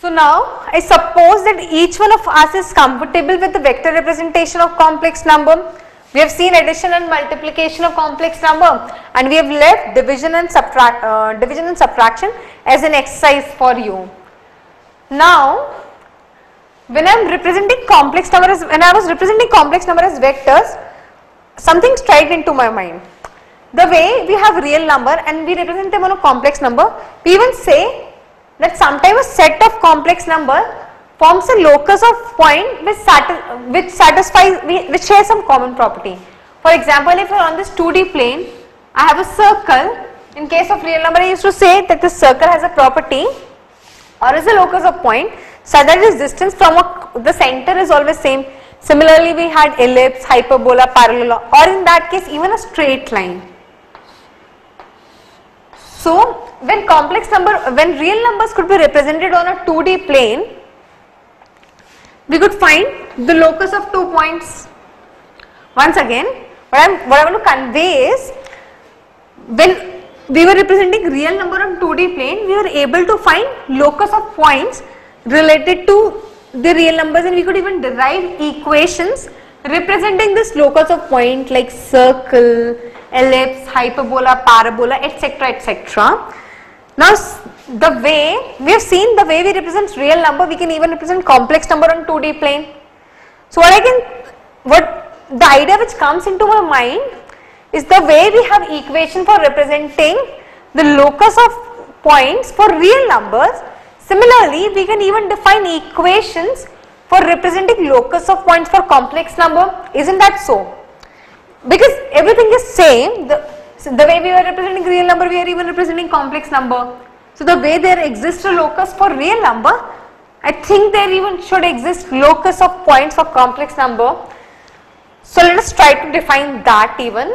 So now I suppose that each one of us is comfortable with the vector representation of complex number. We have seen addition and multiplication of complex number and we have left division and subtract uh, division and subtraction as an exercise for you. Now when I am representing complex number as when I was representing complex number as vectors something strike into my mind. The way we have real number and we represent them on a complex number we even say that sometimes a set of complex number forms a locus of point which, sati which satisfies which shares some common property. For example, if you are on this 2D plane, I have a circle. In case of real number, I used to say that the circle has a property or is a locus of point such that its distance from a, the center is always same. Similarly, we had ellipse, hyperbola, parabola or in that case even a straight line. So, when complex number, when real numbers could be represented on a 2D plane, we could find the locus of two points. Once again, what I am what I want to convey is when we were representing real number on 2D plane, we were able to find locus of points related to the real numbers and we could even derive equations representing this locus of point like circle, ellipse, hyperbola, parabola, etc. etc. Now the way we have seen the way we represent real number, we can even represent complex number on 2D plane. So what I can, what the idea which comes into my mind is the way we have equation for representing the locus of points for real numbers. Similarly, we can even define equations for representing locus of points for complex number. Isn't that so? Because everything is same. The, so the way we are representing real number, we are even representing complex number. So the way there exists a locus for real number, I think there even should exist locus of points for complex number. So let us try to define that even.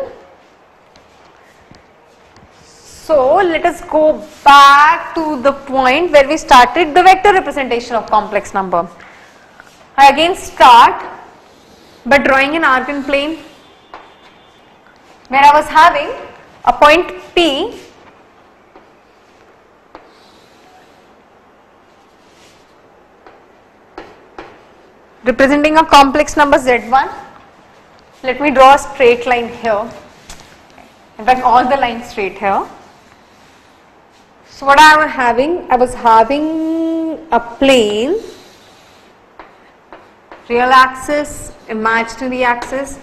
So let us go back to the point where we started the vector representation of complex number. I again start by drawing an Argand plane where I was having a point P representing a complex number z1. Let me draw a straight line here. In fact, all the lines straight here. So what I was having, I was having a plane, real axis, imaginary axis.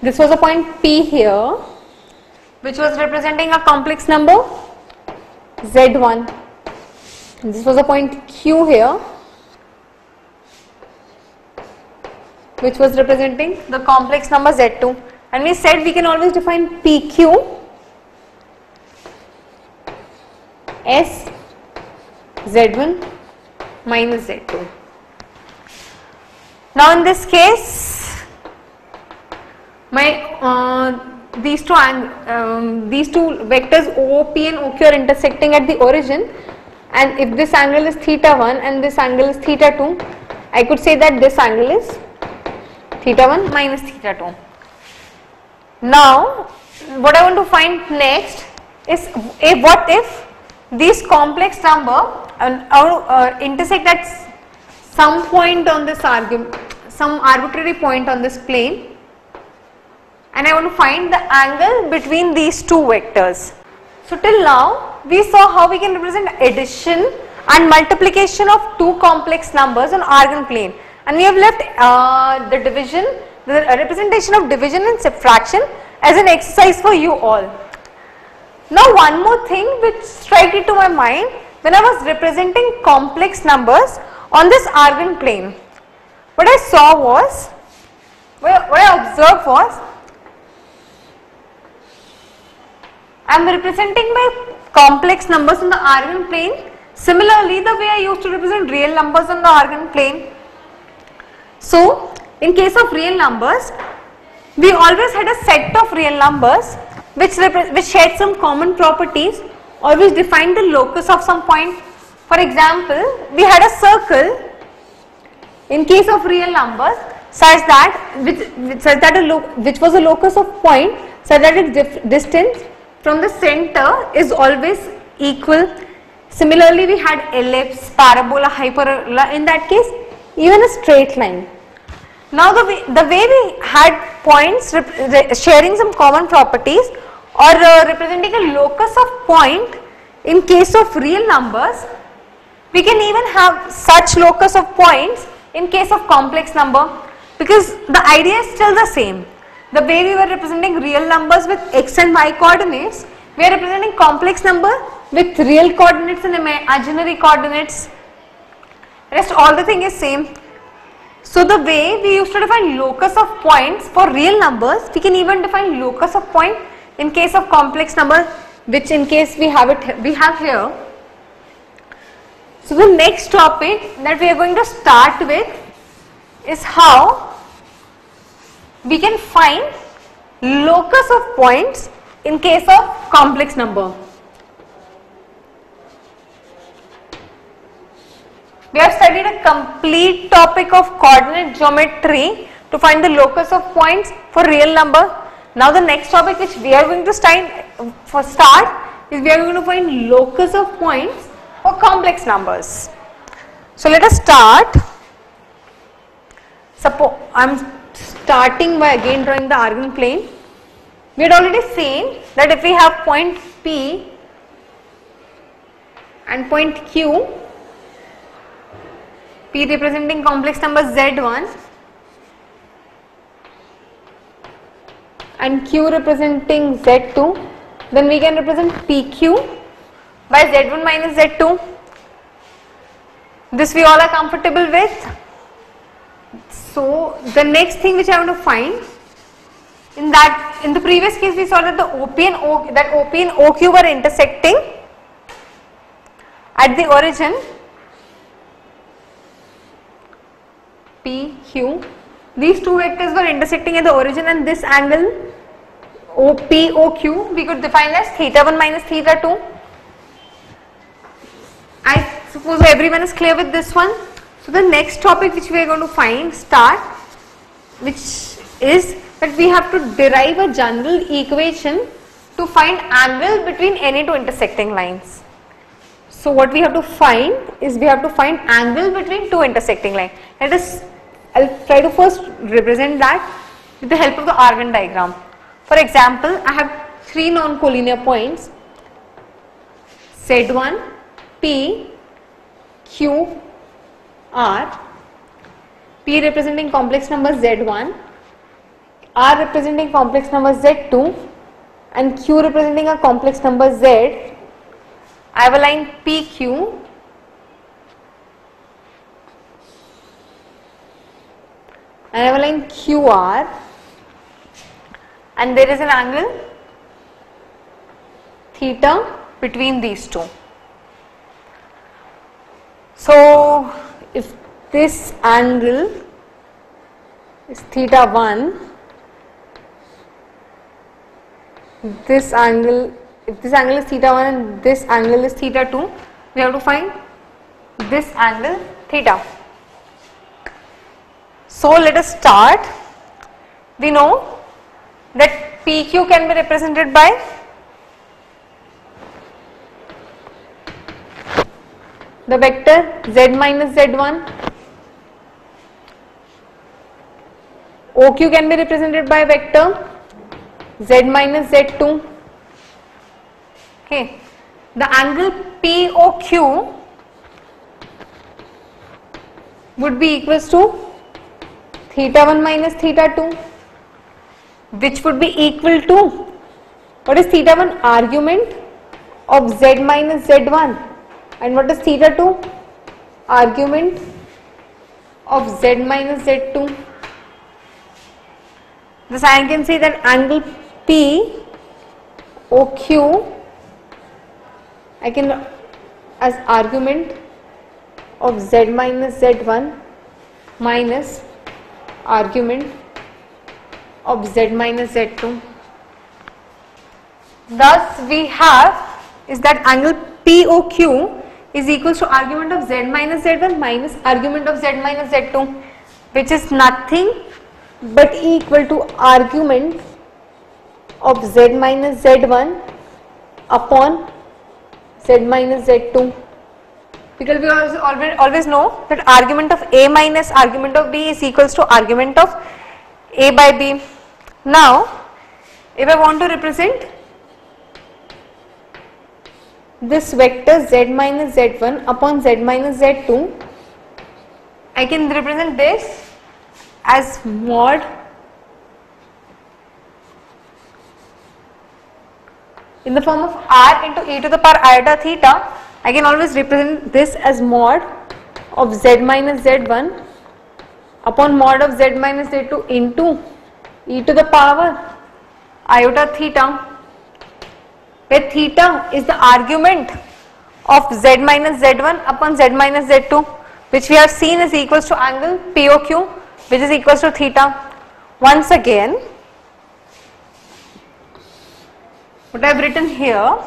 This was a point P here, which was representing a complex number Z1. This was a point Q here, which was representing the complex number Z2 and we said we can always define PQ S Z1 minus Z2. Now in this case my uh, these two um, these two vectors OP and OQ are intersecting at the origin and if this angle is theta 1 and this angle is theta 2 I could say that this angle is theta 1 minus theta 2. Now what I want to find next is a what if these complex number uh, uh, intersect at some point on this Argand some arbitrary point on this plane and I want to find the angle between these two vectors. So till now we saw how we can represent addition and multiplication of two complex numbers on Argand plane and we have left uh, the division, the representation of division and subtraction as an exercise for you all. Now one more thing which struck into my mind when I was representing complex numbers on this Argand plane. What I saw was, what I observed was, I am representing my complex numbers on the Argand plane. Similarly, the way I used to represent real numbers on the Argand plane, so, in case of real numbers, we always had a set of real numbers which, which shared some common properties or which defined the locus of some point. For example, we had a circle in case of real numbers such that which, such that a which was a locus of point such that its distance from the center is always equal. Similarly, we had ellipse, parabola, hyperbola in that case, even a straight line. Now the way, the way we had points sharing some common properties or uh, representing a locus of point in case of real numbers, we can even have such locus of points in case of complex number because the idea is still the same. The way we were representing real numbers with x and y coordinates, we are representing complex number with real coordinates and imaginary coordinates. Rest all the thing is same. So the way we used to define locus of points for real numbers, we can even define locus of point in case of complex number which in case we have it we have here. So the next topic that we are going to start with is how we can find locus of points in case of complex number. We have studied a complete topic of coordinate geometry to find the locus of points for real number. Now the next topic which we are going to start for start is we are going to find locus of points for complex numbers. So let us start. Suppose I am starting by again drawing the Argand plane. We had already seen that if we have point P and point Q P representing complex number Z1 and Q representing Z2 then we can represent PQ by Z1 minus Z2 this we all are comfortable with so the next thing which I want to find in that in the previous case we saw that the OP and O that OP and OQ were intersecting at the origin P, Q. These two vectors were intersecting at the origin and this angle OP, OQ we could define as theta 1 minus theta 2. I suppose everyone is clear with this one. So the next topic which we are going to find start which is that we have to derive a general equation to find angle between any two intersecting lines. So what we have to find is we have to find angle between two intersecting lines. Let us I'll try to first represent that with the help of the Argand diagram. For example, I have three non-collinear points Z1, P, Q, R, P representing complex number Z1, R representing complex number Z2 and Q representing a complex number Z. I have a line PQ and I have a line QR and there is an angle theta between these two. So, if this angle is theta 1, this angle, if this angle is theta 1 and this angle is theta 2, we have to find this angle theta. So let us start. We know that PQ can be represented by the vector z minus z1. OQ can be represented by vector z minus z2. Okay. The angle POQ would be equals to theta 1 minus theta 2 which would be equal to what is theta 1 argument of z minus z1 and what is theta 2 argument of z minus z2 this I can say that angle P OQ I can as argument of z minus z1 minus argument of z minus z2. Thus, we have is that angle POQ is equal to argument of z minus z1 minus argument of z minus z2 which is nothing but equal to argument of z minus z1 upon z minus z2 because we always, always know that argument of A minus argument of B is equals to argument of A by B. Now, if I want to represent this vector z minus z1 upon z minus z2, I can represent this as mod in the form of r into e to the power iota theta. I can always represent this as mod of z minus z1 upon mod of z minus z2 into e to the power iota theta where theta is the argument of z minus z1 upon z minus z2 which we have seen is equals to angle POQ which is equals to theta. Once again what I have written here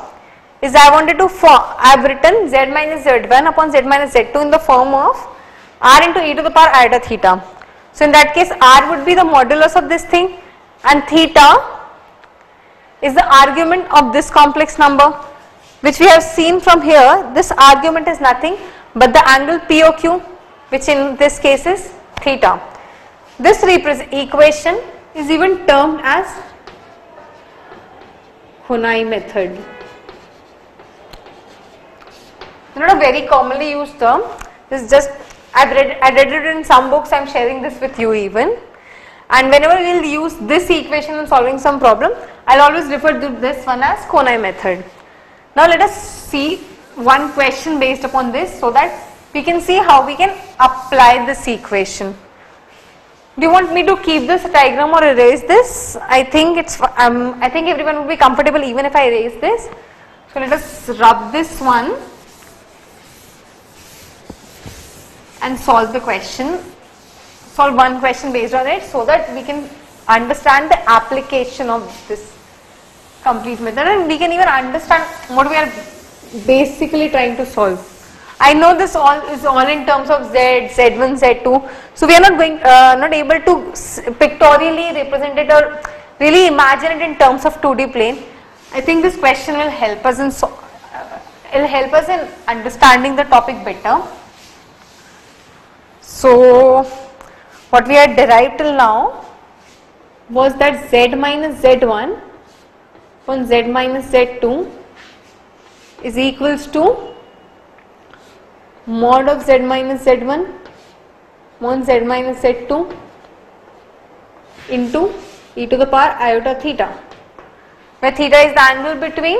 is I wanted to form, I have written z minus z1 upon z minus z2 in the form of r into e to the power iota theta. So in that case r would be the modulus of this thing and theta is the argument of this complex number which we have seen from here this argument is nothing but the angle POQ which in this case is theta. This equation is even termed as Honai method. Not a very commonly used term. This is just I've read I read it in some books. I'm sharing this with you even. And whenever we'll use this equation in solving some problem, I'll always refer to this one as Coni method. Now let us see one question based upon this so that we can see how we can apply this equation. Do you want me to keep this diagram or erase this? I think it's um, I think everyone will be comfortable even if I erase this. So let us rub this one and solve the question. Solve one question based on it so that we can understand the application of this complete method and we can even understand what we are basically trying to solve. I know this all is all in terms of Z, Z1, Z2. So we are not going, uh, not able to pictorially represent it or really imagine it in terms of 2D plane. I think this question will help us in so, uh, will help us in understanding the topic better. So what we had derived till now was that Z minus Z1 upon Z minus Z2 is equals to mod of z minus z1 mod z minus z2 into e to the power iota theta where theta is the angle between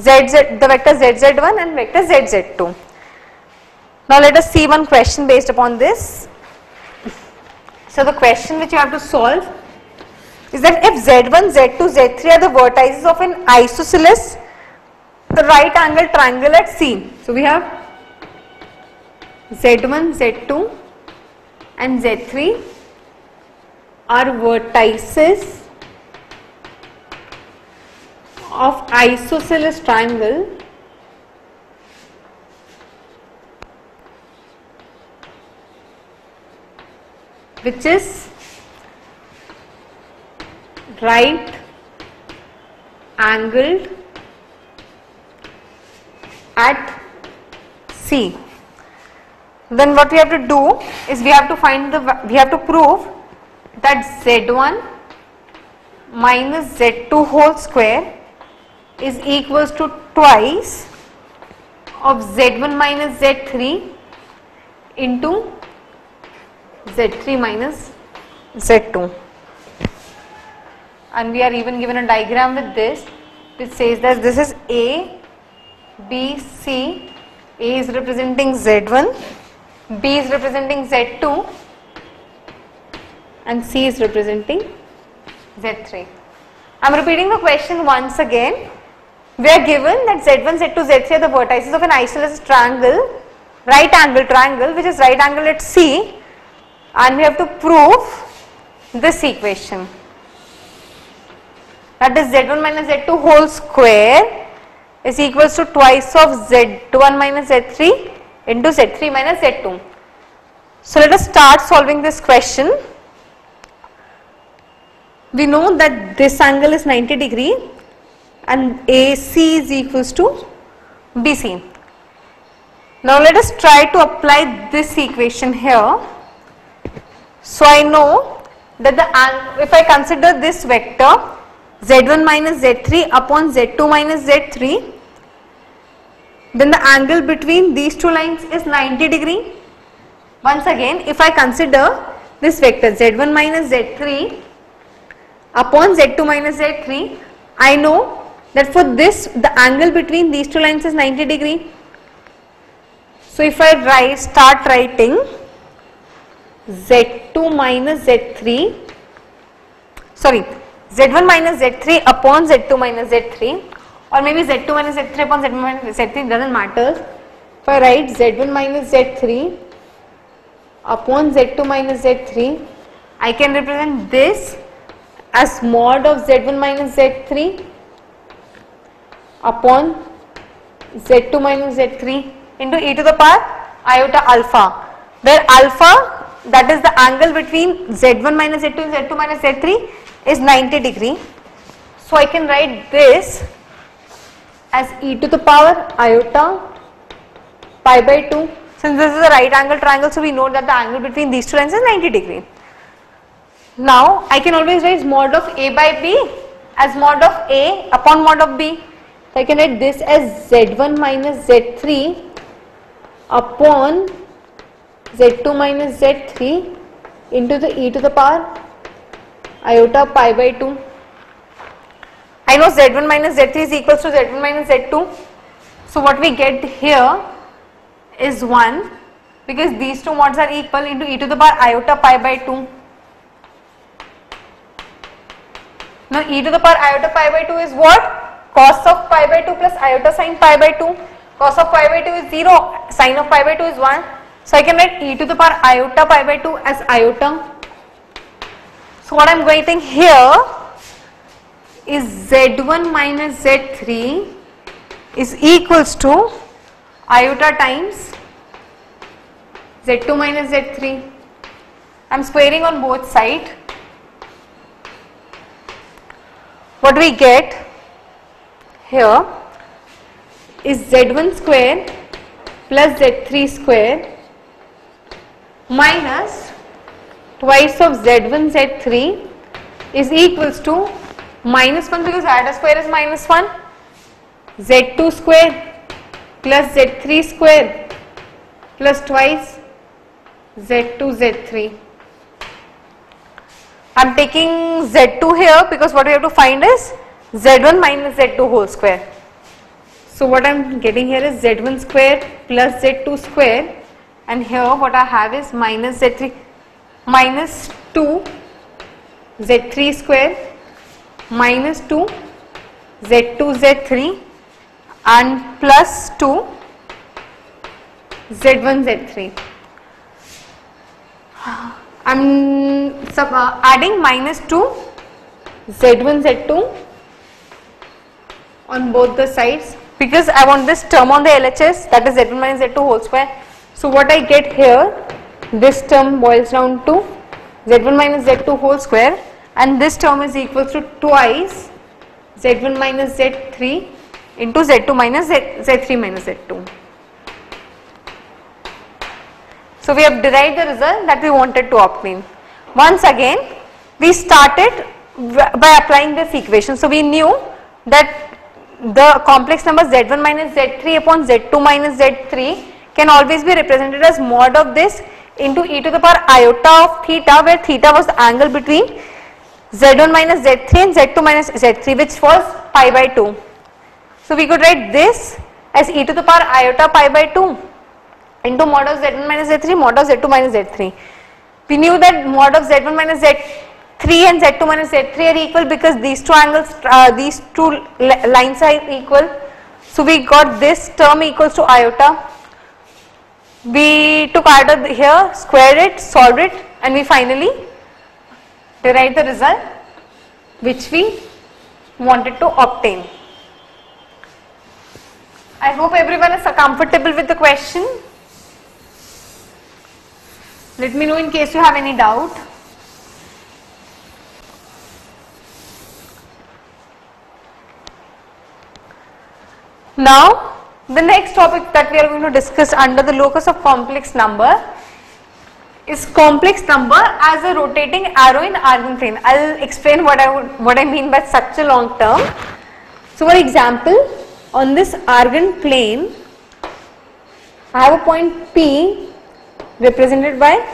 z, z the vector z z1 and vector z z2. Now let us see one question based upon this. So the question which you have to solve is that if z1, z2, z3 are the vertices of an isosceles right angle triangle at C. So we have Z1, Z2 and Z3 are vertices of isosceles triangle which is right angled at C. Then what we have to do is we have to find the we have to prove that z1 minus z2 whole square is equals to twice of z1 minus z3 into z3 minus z2 and we are even given a diagram with this which says that this is a b c a is representing z1 B is representing Z2 and C is representing Z3. I am repeating the question once again. We are given that Z1, Z2, Z3 are the vertices of an isosceles triangle, right angle triangle which is right angle at C and we have to prove this equation. That is Z1 minus Z2 whole square is equals to twice of Z1 minus Z3 into Z3 minus Z2. So let us start solving this question. We know that this angle is 90 degree and AC is equals to BC. Now let us try to apply this equation here. So I know that the if I consider this vector z1 minus z3 upon z2 minus z3 then the angle between these two lines is 90 degree. Once again if I consider this vector z1 minus z3 upon z2 minus z3 I know that for this the angle between these two lines is 90 degree. So if I write start writing z2 minus z3 sorry z1 minus z3 upon z2 minus z3 or maybe z2 minus z3 upon z1 minus z3 doesn't matter. If I write z1 minus z3 upon z2 minus z3 I can represent this as mod of z1 minus z3 upon z2 minus z3 into e to the power iota alpha where alpha that is the angle between z1 minus z2 and z2 minus z3 is 90 degree. So I can write this as e to the power iota pi by 2 since this is a right angle triangle so we know that the angle between these two lines is 90 degree. Now I can always write mod of a by b as mod of a upon mod of b. So I can write this as z1 minus z3 upon z2 minus z3 into the e to the power iota pi by 2. I know z1 minus z3 is equals to z1 minus z2. So what we get here is 1 because these two mods are equal into e to the power iota pi by 2. Now e to the power iota pi by 2 is what? Cos of pi by 2 plus iota sine pi by 2. Cos of pi by 2 is 0, sine of pi by 2 is 1. So I can write e to the power iota pi by 2 as iota. So what I am writing here is z1 minus z3 is equals to iota times z2 minus z3. I am squaring on both sides. What do we get here is z1 square plus z3 square minus twice of z1 z3 is equals to minus 1 because iota square is minus 1 z2 square plus z3 square plus twice z2 z3 I am taking z2 here because what we have to find is z1 minus z2 whole square. So what I am getting here is z1 square plus z2 square and here what I have is minus z3 minus 2 z3 square minus 2 z2 z3 and plus 2 z1 z3. I am sub, uh, adding minus 2 z1 z2 on both the sides because I want this term on the LHS that is z1 minus z2 whole square. So what I get here this term boils down to z1 minus z2 whole square and this term is equal to twice z1 minus z3 into z2 minus z, z3 minus z2. So we have derived the result that we wanted to obtain. Once again we started by applying this equation. So we knew that the complex number z1 minus z3 upon z2 minus z3 can always be represented as mod of this into e to the power iota of theta where theta was the angle between z1 minus z3 and z2 minus z3 which was pi by 2. So we could write this as e to the power iota pi by 2 into mod of z1 minus z3 mod of z2 minus z3. We knew that mod of z1 minus z3 and z2 minus z3 are equal because these two angles, uh, these two lines are equal. So we got this term equals to iota. We took iota here, squared it, solved it and we finally derived the result which we wanted to obtain. I hope everyone is comfortable with the question. Let me know in case you have any doubt. Now The next topic that we are going to discuss under the locus of complex number is complex number as a rotating arrow in Argand plane. I will explain what I would, what I mean by such a long term. So for example, on this Argand plane, I have a point P represented by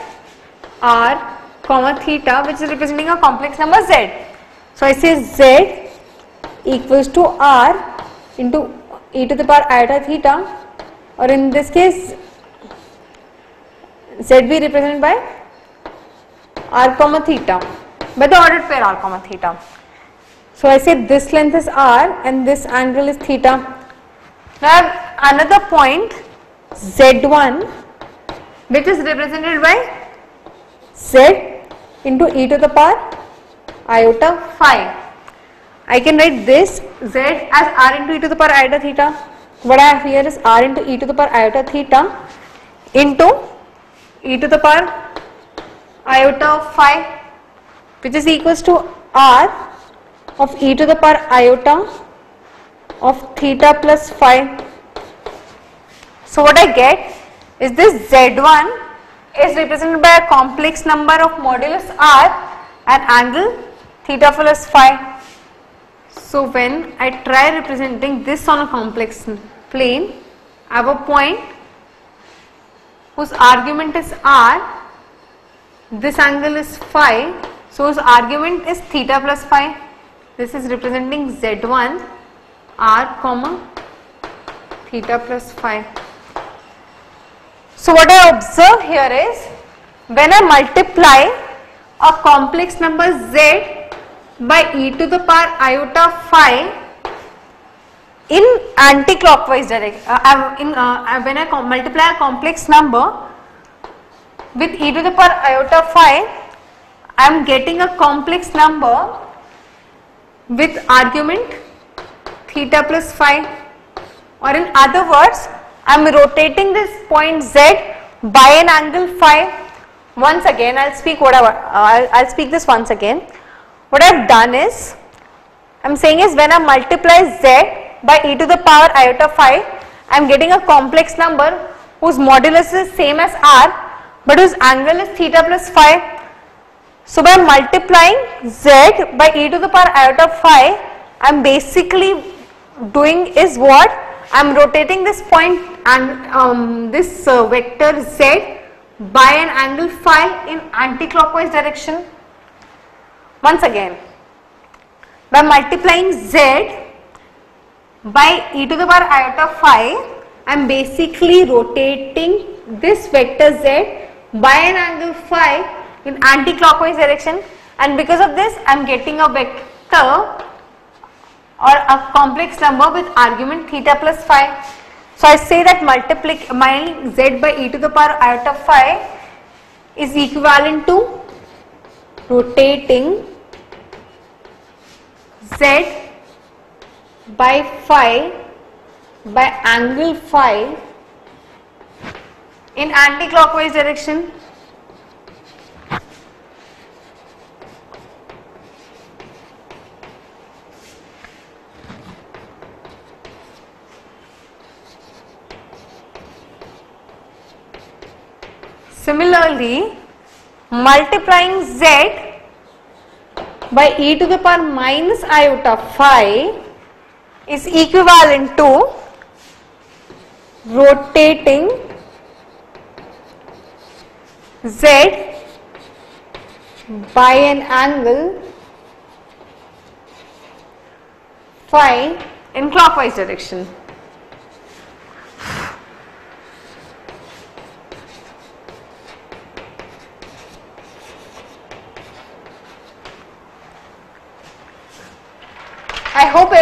R comma theta which is representing a complex number Z. So I say Z equals to R into e to the power iota theta or in this case z be represented by r comma theta by the ordered pair r comma theta. So I say this length is r and this angle is theta. Now another point z1 which is represented by z into e to the power iota phi I can write this z as r into e to the power iota theta. What I have here is r into e to the power iota theta into e to the power iota of phi which is equals to r of e to the power iota of theta plus phi. So what I get is this z1 is represented by a complex number of modulus r and angle theta plus phi. So when I try representing this on a complex plane, I have a point whose argument is r, this angle is phi, so whose argument is theta plus phi. This is representing z1 r comma theta plus phi. So what I observe here is when I multiply a complex number z by e to the power iota phi in anti-clockwise direction. Uh, in, uh, when I multiply a complex number with e to the power iota phi, I am getting a complex number with argument theta plus phi or in other words, I am rotating this point z by an angle phi. Once again, I will speak whatever, uh, I will speak this once again. What I have done is, I am saying is when I multiply z by e to the power iota phi, I am getting a complex number whose modulus is same as r but whose angle is theta plus phi. So by multiplying z by e to the power iota phi, I am basically doing is what? I am rotating this point and um, this uh, vector z by an angle phi in anti-clockwise direction once again, by multiplying z by e to the power iota phi, I am basically rotating this vector z by an angle phi in anti-clockwise direction and because of this I am getting a vector or a complex number with argument theta plus phi. So I say that multiplying z by e to the power iota phi is equivalent to rotating z by phi by angle phi in anti-clockwise direction. Similarly, multiplying z by e to the power minus iota phi is equivalent to rotating z by an angle phi in clockwise direction.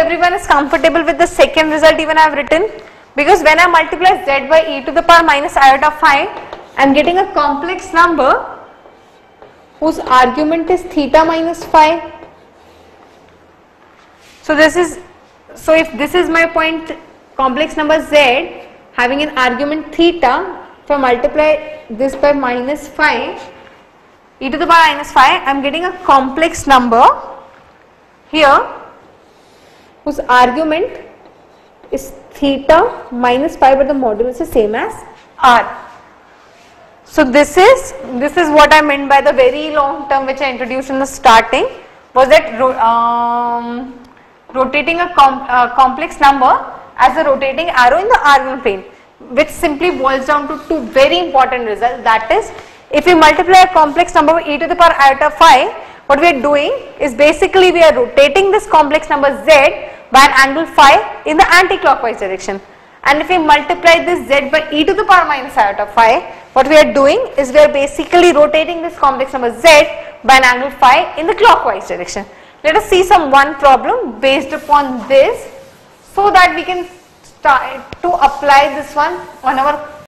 Everyone is comfortable with the second result even I have written because when I multiply z by e to the power minus iota phi I am getting a complex number whose argument is theta minus phi. So this is so if this is my point complex number z having an argument theta if I multiply this by minus phi e to the power minus phi I am getting a complex number here whose argument is theta minus pi but the modulus is the same as r. So this is this is what I meant by the very long term which I introduced in the starting was that um, rotating a com uh, complex number as a rotating arrow in the r plane which simply boils down to two very important results that is if we multiply a complex number with e to the power iota phi what we are doing is basically we are rotating this complex number z by an angle phi in the anti-clockwise direction and if we multiply this z by e to the power minus iota phi what we are doing is we are basically rotating this complex number z by an angle phi in the clockwise direction. Let us see some one problem based upon this so that we can start to apply this one on our